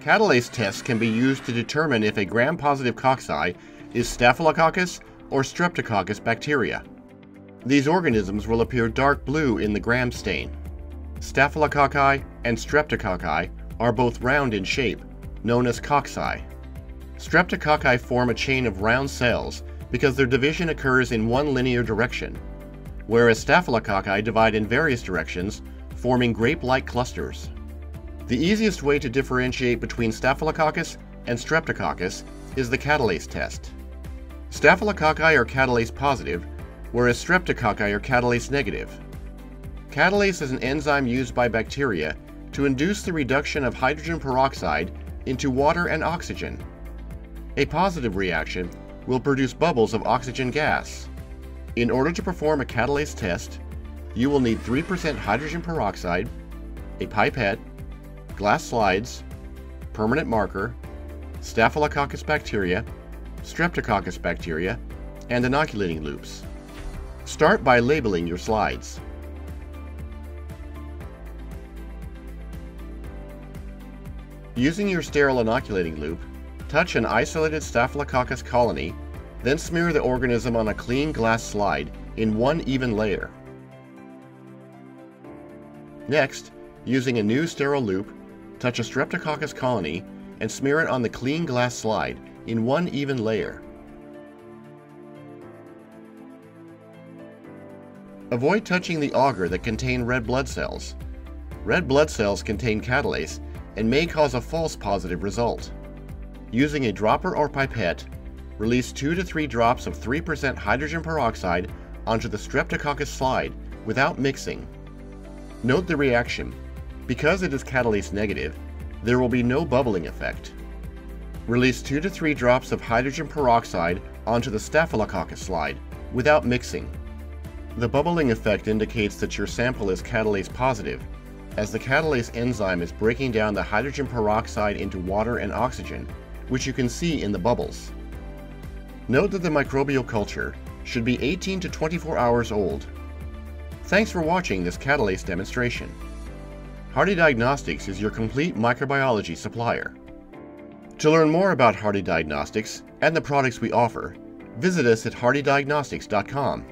Catalase tests can be used to determine if a gram-positive cocci is Staphylococcus or Streptococcus bacteria. These organisms will appear dark blue in the gram stain. Staphylococci and Streptococci are both round in shape, known as cocci. Streptococci form a chain of round cells because their division occurs in one linear direction, whereas Staphylococci divide in various directions, forming grape-like clusters. The easiest way to differentiate between Staphylococcus and Streptococcus is the catalase test. Staphylococci are catalase positive, whereas Streptococci are catalase negative. Catalase is an enzyme used by bacteria to induce the reduction of hydrogen peroxide into water and oxygen. A positive reaction will produce bubbles of oxygen gas. In order to perform a catalase test, you will need 3% hydrogen peroxide, a pipette, glass slides, permanent marker, Staphylococcus bacteria, Streptococcus bacteria, and inoculating loops. Start by labeling your slides. Using your sterile inoculating loop, touch an isolated Staphylococcus colony, then smear the organism on a clean glass slide in one even layer. Next, using a new sterile loop, touch a Streptococcus colony and smear it on the clean glass slide in one even layer. Avoid touching the agar that contain red blood cells. Red blood cells contain catalase and may cause a false positive result. Using a dropper or pipette, release 2 to 3 drops of 3% hydrogen peroxide onto the Streptococcus slide without mixing. Note the reaction. Because it is catalase negative, there will be no bubbling effect. Release 2 to 3 drops of hydrogen peroxide onto the Staphylococcus slide without mixing. The bubbling effect indicates that your sample is catalase positive, as the catalase enzyme is breaking down the hydrogen peroxide into water and oxygen, which you can see in the bubbles. Note that the microbial culture should be 18 to 24 hours old. Thanks for watching this catalase demonstration. Hardy Diagnostics is your complete microbiology supplier. To learn more about Hardy Diagnostics and the products we offer, visit us at hardydiagnostics.com.